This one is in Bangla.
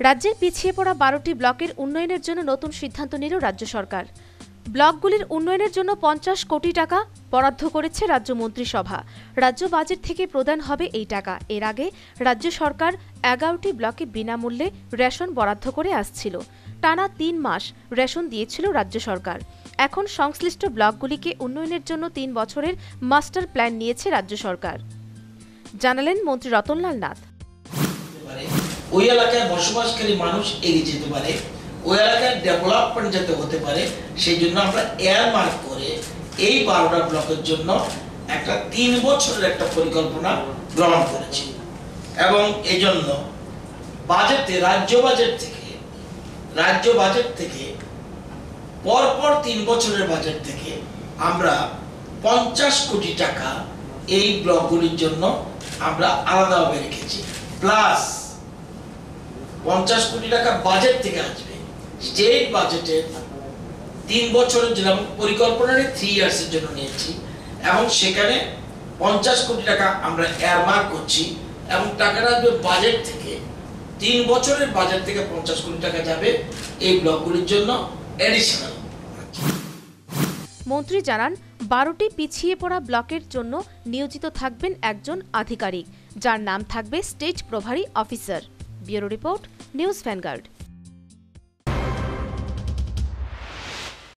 রাজ্যের পিছিয়ে পড়া বারোটি ব্লকের উন্নয়নের জন্য নতুন সিদ্ধান্ত নিল রাজ্য সরকার। ব্লকগুলির উন্নয়নের জন্য পঞ্চাশ কোটি টাকা বরাদ্দ করেছে রাজ্য মন্ত্রিসভা। রাজ্য বাজেট থেকে প্রদান হবে এই টাকা। এর আগে রাজ্য সরকার এগারোটি ব্লকে বিনামূল্যে রেশন বরাদ্দ করে আসছিল। টানা তিন মাস রেশন দিয়েছিল রাজ্য সরকার। এখন সংশ্লিষ্ট ব্লকগুলিকে উন্নয়নের জন্য তিন বছরের মাস্টার প্ল্যান নিয়েছে রাজ্য সরকার। জানালেন মন্ত্রী রতনলাল নাথ। ওই এলাকায় বসবাসকারী মানুষ এগিয়ে যেতে পারে, ওই এলাকায় ডেভেলপমেন্ট যাতে হতে পারে, সেই জন্য আমরা এয়ার মার্ক করে এই বারোটা ব্লকের জন্য একটা তিন বছরের একটা পরিকল্পনা গ্রহণ করেছি। এবং এই জন্য বাজেটে রাজ্য বাজেট থেকে, রাজ্য বাজেট থেকে, পরপর তিন বছরের বাজেট থেকে আমরা পঞ্চাশ কোটি টাকা এই ব্লকগুলির জন্য আমরা আলাদাভাবে রেখেছি। প্লাস পঞ্চাশ কোটি টাকা বাজেট থেকে আসবে। স্টেট বাজেটের তিন বছরের জন্য এবং পরিকল্পনার থ্রি ইয়ার্সের জন্য নিয়েছি। এবং সেখানে পঞ্চাশ কোটি টাকা আমরা এয়ারমার্ক করছি এবং টাকাটা আসবে বাজেট থেকে। তিন বছরের বাজেট থেকে পঞ্চাশ কোটি টাকা যাবে এই ব্লকগুলির জন্য এডিশনাল মন্ত্রী জানান, বারোটি পিছিয়ে পড়া ব্লকের জন্য নিয়োজিত থাকবেন একজন আধিকারিক, যার নাম থাকবে state প্রভারী officer Bureau Report, News Vanguard.